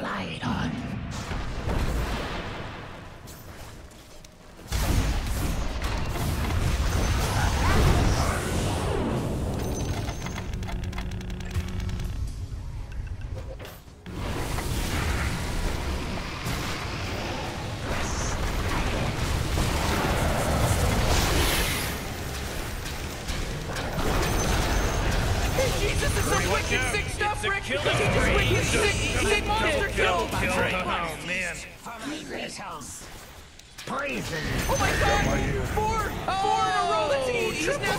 ride on. Jesus, this is wicked sick stuff, Rick! This is wicked sick, sick monster! Oh man. Poison. Oh my god! Four! Four in a row! That's, he, he's now